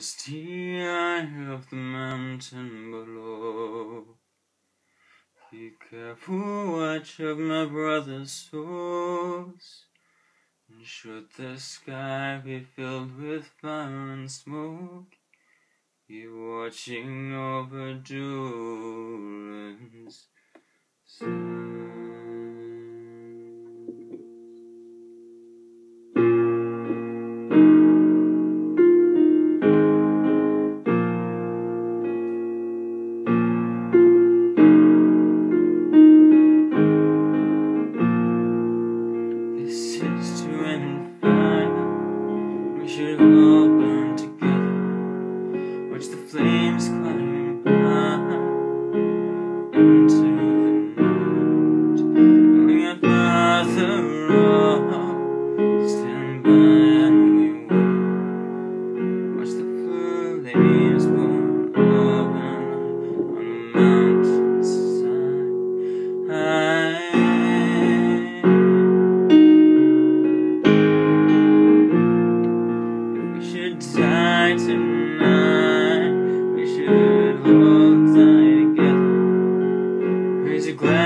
The eye of the mountain below. Be careful watch of my brother's souls. And should the sky be filled with fire and smoke, be watching over Julian's This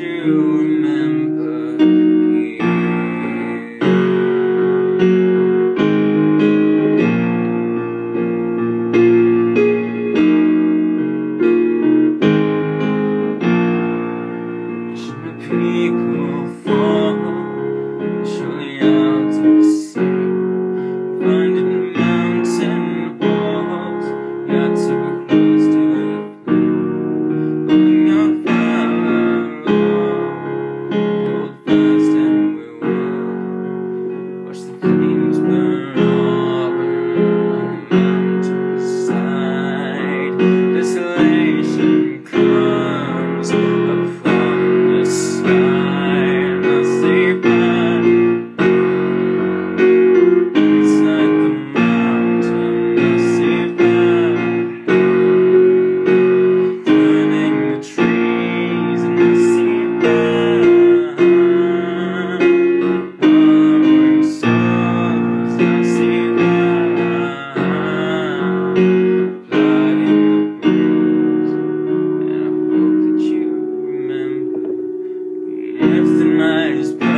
You. Is.